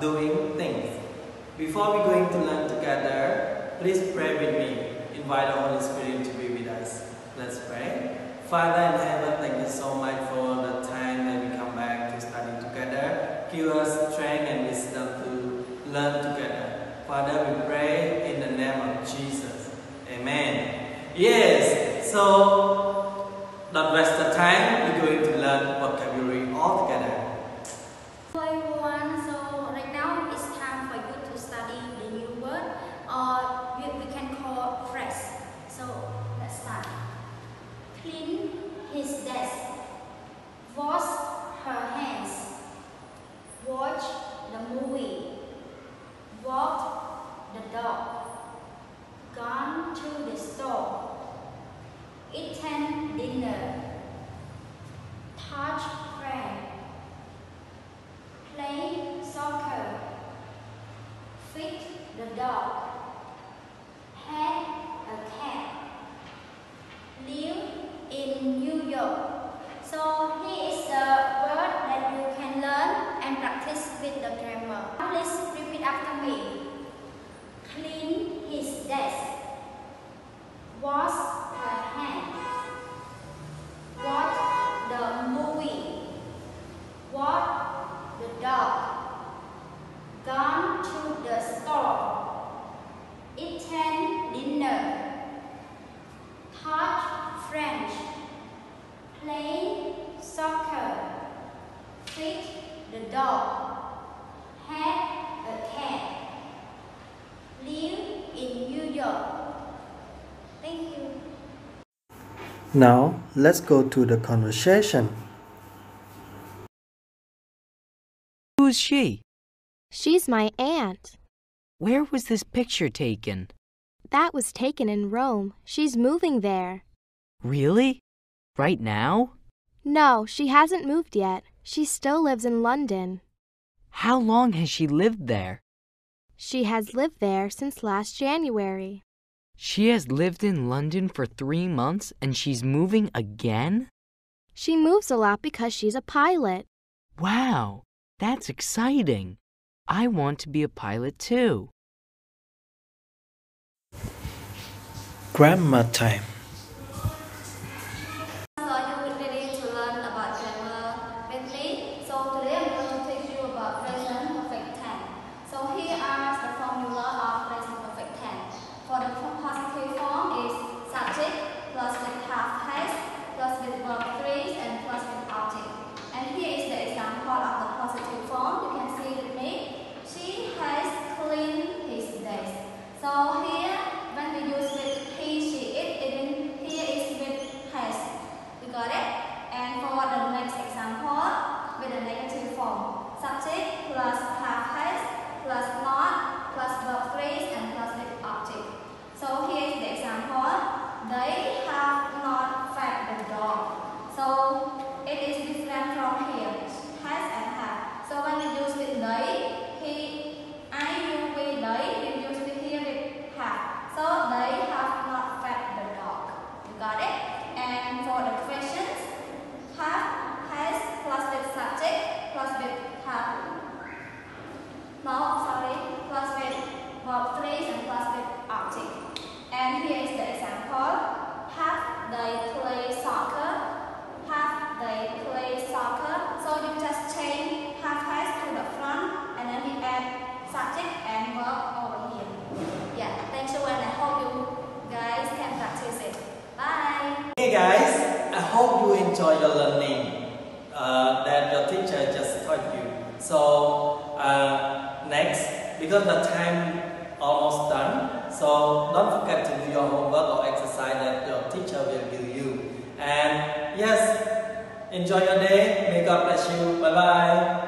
doing things. Before we're going to learn together, please pray with me. Invite the Holy Spirit to be with us. Let's pray. Father in heaven, thank you so much for the time that we come back to study together. Give us strength and wisdom to learn together. Father, we pray in the name of Jesus. Amen. Yes, so don't waste the time. We're going to learn vocabulary all together. Hello everyone, so right now it's time for you to study the new word or we, we can call phrase. So let's start. Clean his desk. Wash her hands. Watch the movie. Walk the dog. Gone to the store. Eaten dinner. Touch friend. Play soccer. Feed the dog. Had a cat. Live York. So here is the word that you can learn and practice with the grammar. Please repeat after me. The dog. Had a cat. Live in New York. Thank you. Now, let's go to the conversation. Who's she? She's my aunt. Where was this picture taken? That was taken in Rome. She's moving there. Really? Right now? No, she hasn't moved yet. She still lives in London. How long has she lived there? She has lived there since last January. She has lived in London for three months and she's moving again? She moves a lot because she's a pilot. Wow, that's exciting. I want to be a pilot too. Grandma time. So uh, next, because the time almost done, so don't forget to do your homework or exercise that your teacher will give you. And yes, enjoy your day. May God bless you. Bye bye.